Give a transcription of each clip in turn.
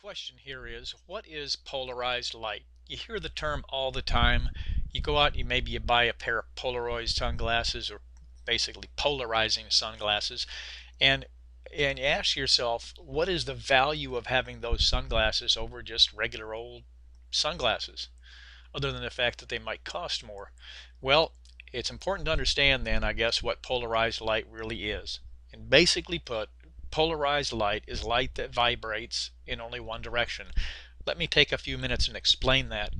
question here is what is polarized light? You hear the term all the time. You go out, you maybe you buy a pair of Polaroid sunglasses or basically polarizing sunglasses and and you ask yourself what is the value of having those sunglasses over just regular old sunglasses other than the fact that they might cost more. Well, it's important to understand then I guess what polarized light really is. And basically put, polarized light is light that vibrates in only one direction. Let me take a few minutes and explain that.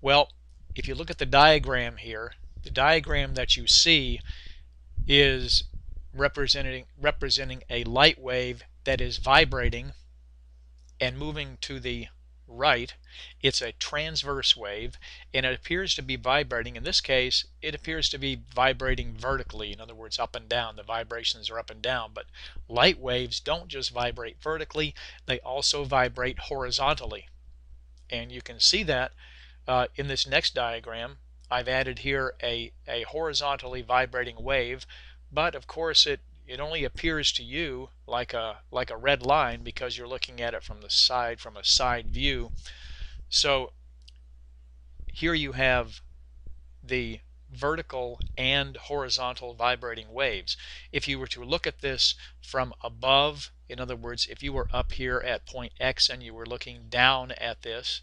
Well, if you look at the diagram here, the diagram that you see is representing representing a light wave that is vibrating and moving to the right. It's a transverse wave and it appears to be vibrating. In this case, it appears to be vibrating vertically. In other words, up and down. The vibrations are up and down. But light waves don't just vibrate vertically, they also vibrate horizontally. And you can see that uh, in this next diagram. I've added here a, a horizontally vibrating wave, but of course it it only appears to you like a like a red line because you're looking at it from the side from a side view so here you have the vertical and horizontal vibrating waves if you were to look at this from above in other words if you were up here at point X and you were looking down at this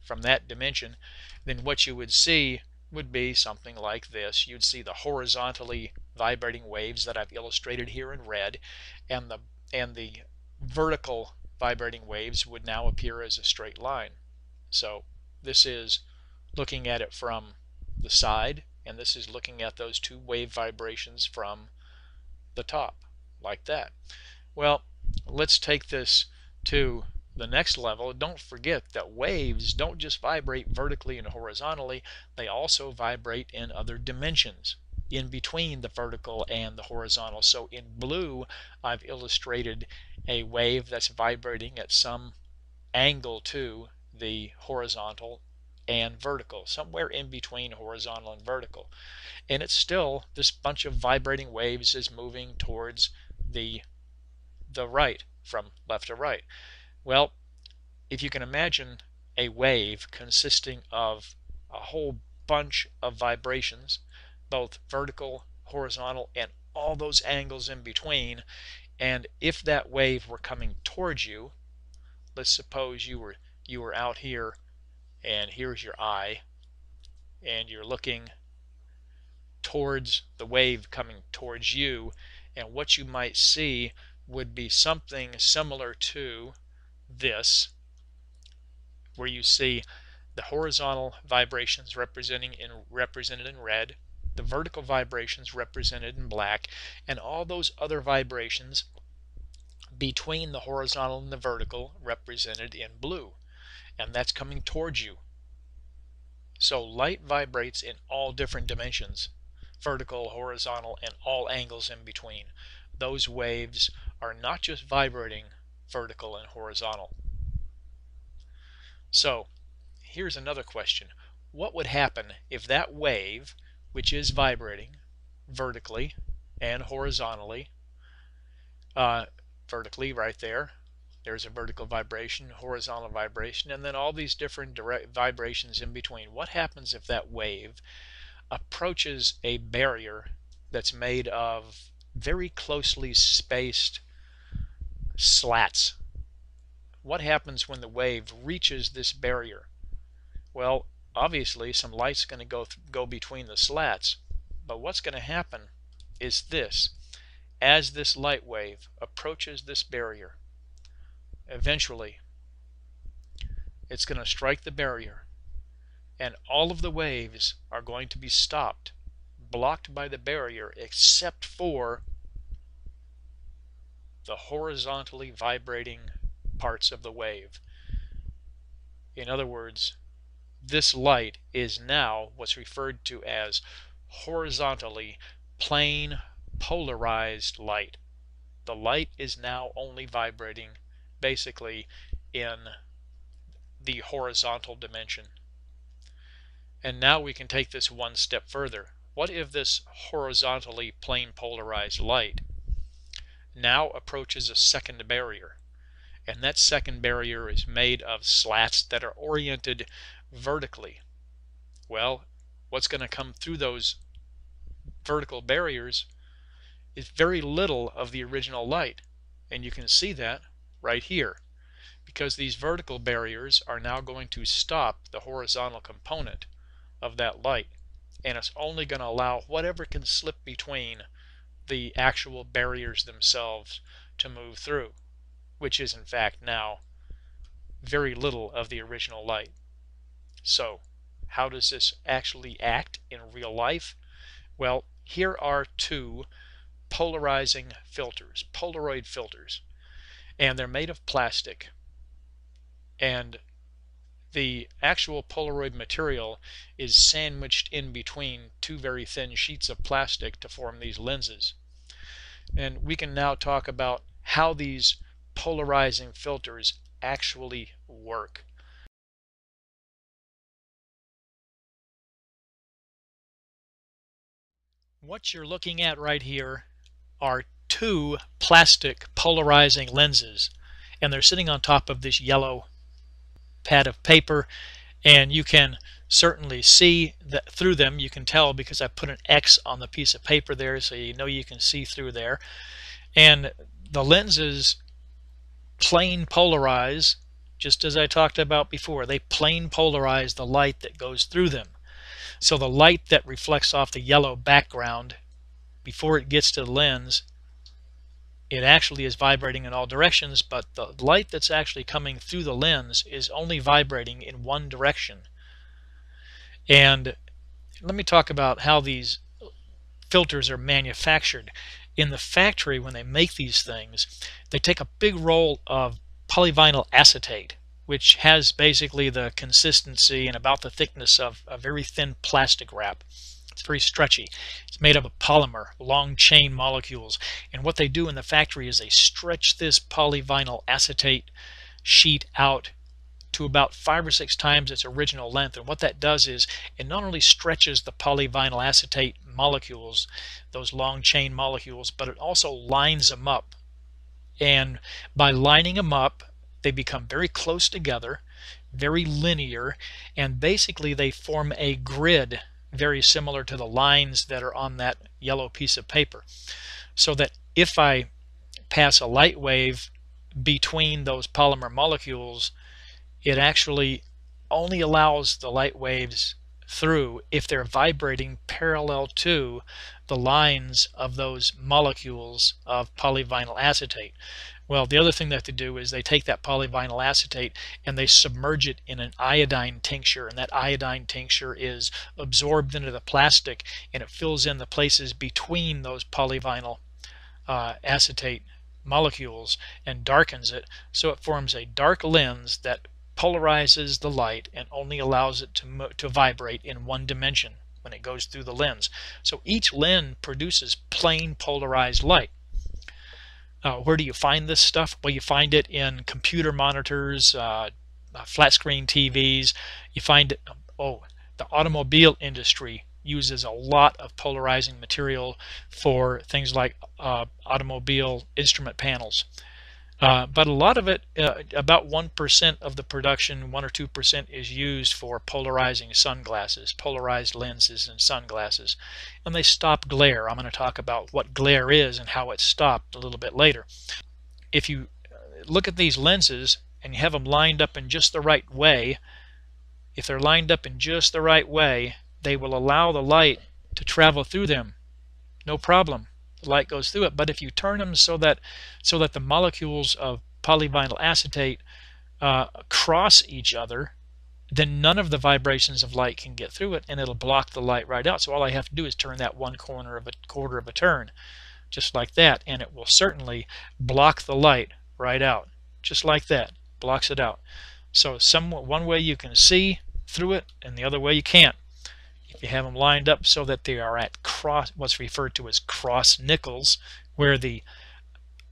from that dimension then what you would see would be something like this. You'd see the horizontally vibrating waves that I've illustrated here in red, and the and the vertical vibrating waves would now appear as a straight line. So this is looking at it from the side, and this is looking at those two wave vibrations from the top, like that. Well, let's take this to the next level, don't forget that waves don't just vibrate vertically and horizontally, they also vibrate in other dimensions in between the vertical and the horizontal. So in blue, I've illustrated a wave that's vibrating at some angle to the horizontal and vertical, somewhere in between horizontal and vertical. And it's still, this bunch of vibrating waves is moving towards the, the right, from left to right. Well, if you can imagine a wave consisting of a whole bunch of vibrations, both vertical, horizontal, and all those angles in between, and if that wave were coming towards you, let's suppose you were you were out here and here's your eye and you're looking towards the wave coming towards you and what you might see would be something similar to this, where you see the horizontal vibrations representing in represented in red, the vertical vibrations represented in black, and all those other vibrations between the horizontal and the vertical represented in blue. And that's coming towards you. So light vibrates in all different dimensions, vertical, horizontal, and all angles in between. Those waves are not just vibrating, vertical, and horizontal. So here's another question. What would happen if that wave, which is vibrating vertically and horizontally, uh, vertically right there, there's a vertical vibration, horizontal vibration, and then all these different direct vibrations in between. What happens if that wave approaches a barrier that's made of very closely spaced slats. What happens when the wave reaches this barrier? Well, obviously some light's going to go go between the slats, but what's going to happen is this. As this light wave approaches this barrier, eventually it's going to strike the barrier and all of the waves are going to be stopped, blocked by the barrier except for the horizontally vibrating parts of the wave. In other words, this light is now what's referred to as horizontally plane polarized light. The light is now only vibrating basically in the horizontal dimension. And now we can take this one step further. What if this horizontally plane polarized light now approaches a second barrier. and that second barrier is made of slats that are oriented vertically. Well, what's going to come through those vertical barriers is very little of the original light. And you can see that right here because these vertical barriers are now going to stop the horizontal component of that light. And it's only going to allow whatever can slip between the actual barriers themselves to move through, which is in fact now very little of the original light. So, how does this actually act in real life? Well, here are two polarizing filters, Polaroid filters, and they're made of plastic. And the actual Polaroid material is sandwiched in between two very thin sheets of plastic to form these lenses. And we can now talk about how these polarizing filters actually work. What you're looking at right here are two plastic polarizing lenses. And they're sitting on top of this yellow pad of paper. And you can certainly see that through them. You can tell because I put an X on the piece of paper there so you know you can see through there. And the lenses plane polarize just as I talked about before. They plane polarize the light that goes through them so the light that reflects off the yellow background before it gets to the lens, it actually is vibrating in all directions, but the light that's actually coming through the lens is only vibrating in one direction. And let me talk about how these filters are manufactured. In the factory, when they make these things, they take a big roll of polyvinyl acetate which has basically the consistency and about the thickness of a very thin plastic wrap. It's very stretchy. It's made up of polymer, long chain molecules. And what they do in the factory is they stretch this polyvinyl acetate sheet out to about five or six times its original length. And what that does is it not only stretches the polyvinyl acetate molecules, those long chain molecules, but it also lines them up. And by lining them up, they become very close together, very linear, and basically they form a grid very similar to the lines that are on that yellow piece of paper. So that if I pass a light wave between those polymer molecules, it actually only allows the light waves through if they're vibrating parallel to the lines of those molecules of polyvinyl acetate. Well, the other thing that they do is they take that polyvinyl acetate and they submerge it in an iodine tincture, and that iodine tincture is absorbed into the plastic and it fills in the places between those polyvinyl uh, acetate molecules and darkens it so it forms a dark lens that polarizes the light and only allows it to, to vibrate in one dimension when it goes through the lens. So each lens produces plane polarized light. Uh, where do you find this stuff? Well, you find it in computer monitors, uh, uh flat screen TVs. You find it, oh, the automobile industry uses a lot of polarizing material for things like uh, automobile instrument panels. Uh, but a lot of it, uh, about 1% of the production, 1 or 2% is used for polarizing sunglasses, polarized lenses and sunglasses. And they stop glare. I'm going to talk about what glare is and how it's stopped a little bit later. If you uh, look at these lenses and you have them lined up in just the right way, if they're lined up in just the right way, they will allow the light to travel through them. No problem the light goes through it. But if you turn them so that so that the molecules of polyvinyl acetate uh, cross each other, then none of the vibrations of light can get through it, and it'll block the light right out. So all I have to do is turn that one corner of a quarter of a turn, just like that, and it will certainly block the light right out, just like that, blocks it out. So some one way you can see through it, and the other way you can't. If you have them lined up so that they are at cross, what's referred to as cross Nicols, where the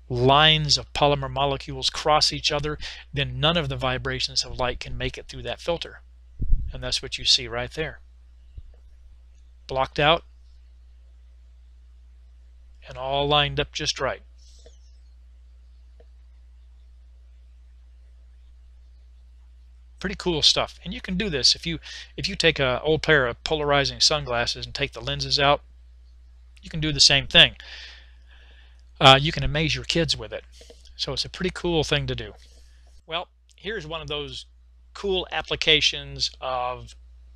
lines of polymer molecules cross each other, then none of the vibrations of light can make it through that filter. And that's what you see right there. Blocked out and all lined up just right. Pretty cool stuff. And you can do this if you if you take an old pair of polarizing sunglasses and take the lenses out. You can do the same thing. Uh, you can amaze your kids with it. So it's a pretty cool thing to do. Well, here's one of those cool applications of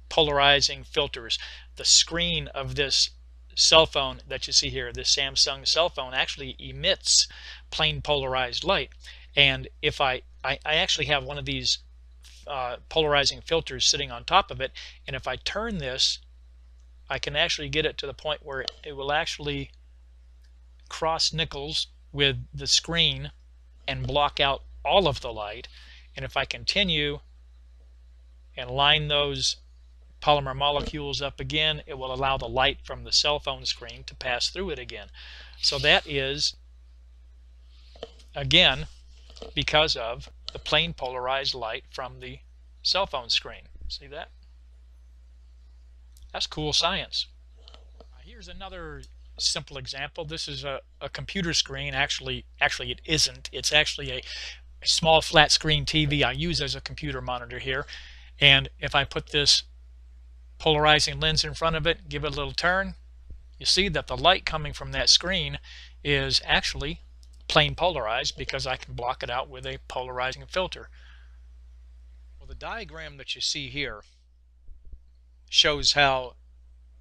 polarizing filters. The screen of this cell phone that you see here, this Samsung cell phone, actually emits plane polarized light. And if I, I, I actually have one of these uh, polarizing filters sitting on top of it, and if I turn this, I can actually get it to the point where it will actually cross Nicols with the screen and block out all of the light. And if I continue and line those polymer molecules up again, it will allow the light from the cell phone screen to pass through it again. So that is, again, because of the plane polarized light from the cell phone screen. See that? That's cool science. Here's another simple example. This is a, a computer screen. Actually, actually it isn't. It's actually a, a small flat screen TV I use as a computer monitor here. And if I put this polarizing lens in front of it, give it a little turn, you see that the light coming from that screen is actually plane polarized because I can block it out with a polarizing filter. Well, the diagram that you see here shows how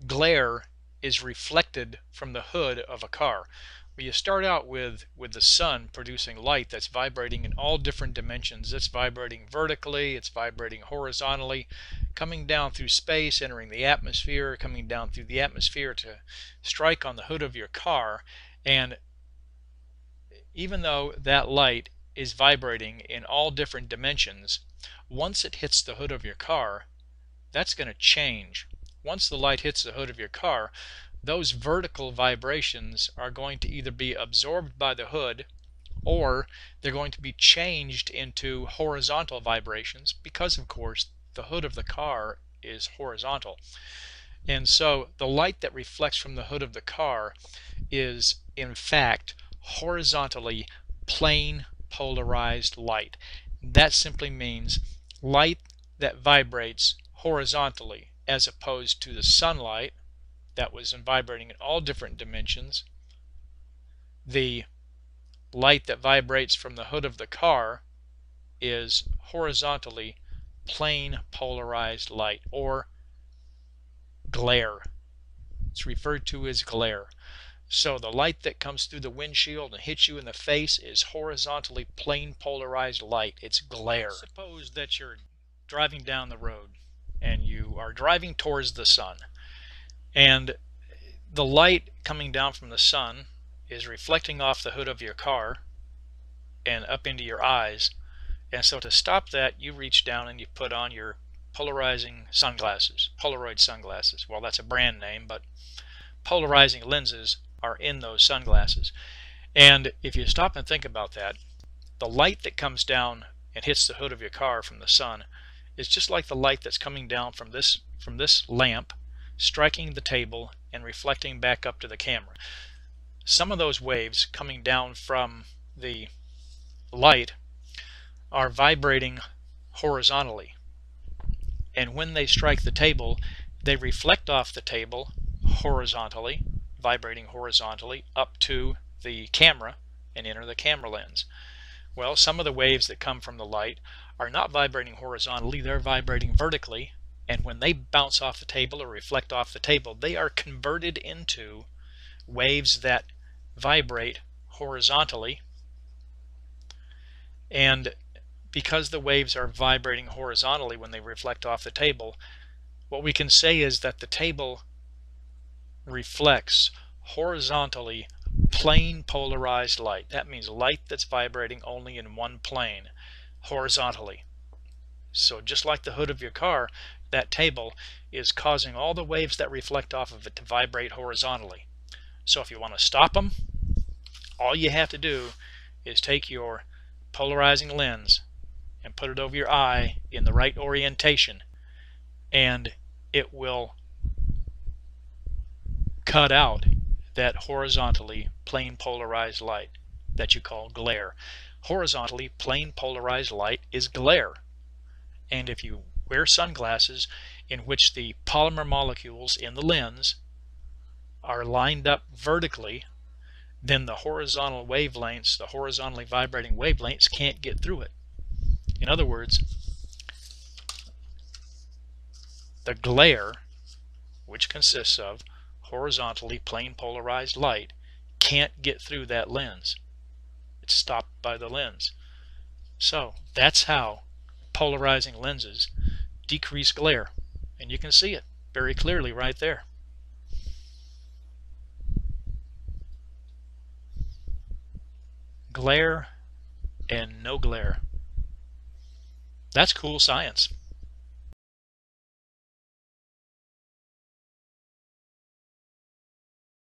glare is reflected from the hood of a car. Where you start out with, with the sun producing light that's vibrating in all different dimensions. It's vibrating vertically, it's vibrating horizontally, coming down through space, entering the atmosphere, coming down through the atmosphere to strike on the hood of your car. And even though that light is vibrating in all different dimensions, once it hits the hood of your car, that's going to change. Once the light hits the hood of your car, those vertical vibrations are going to either be absorbed by the hood or they're going to be changed into horizontal vibrations because of course the hood of the car is horizontal. And so the light that reflects from the hood of the car is in fact horizontally plane polarized light. That simply means light that vibrates horizontally as opposed to the sunlight that was vibrating in all different dimensions. The light that vibrates from the hood of the car is horizontally plane polarized light or glare. It's referred to as glare. So the light that comes through the windshield and hits you in the face is horizontally plane polarized light. It's glare. Suppose that you're driving down the road and you are driving towards the sun and the light coming down from the sun is reflecting off the hood of your car and up into your eyes and so to stop that you reach down and you put on your polarizing sunglasses Polaroid sunglasses well that's a brand name but polarizing lenses are in those sunglasses and if you stop and think about that the light that comes down and hits the hood of your car from the sun is just like the light that's coming down from this from this lamp striking the table and reflecting back up to the camera. Some of those waves coming down from the light are vibrating horizontally. And when they strike the table, they reflect off the table horizontally, vibrating horizontally up to the camera and enter the camera lens. Well, some of the waves that come from the light are not vibrating horizontally, they're vibrating vertically and when they bounce off the table or reflect off the table, they are converted into waves that vibrate horizontally. And because the waves are vibrating horizontally when they reflect off the table, what we can say is that the table reflects horizontally plane polarized light. That means light that's vibrating only in one plane, horizontally. So just like the hood of your car, that table is causing all the waves that reflect off of it to vibrate horizontally. So if you want to stop them, all you have to do is take your polarizing lens and put it over your eye in the right orientation and it will cut out that horizontally plane polarized light that you call glare. Horizontally plane polarized light is glare And if you wear sunglasses in which the polymer molecules in the lens are lined up vertically, then the horizontal wavelengths, the horizontally vibrating wavelengths, can't get through it. In other words, the glare, which consists of horizontally plane polarized light, can't get through that lens. It's stopped by the lens. So that's how polarizing lenses decrease glare. And you can see it very clearly right there. Glare and no glare. That's cool science.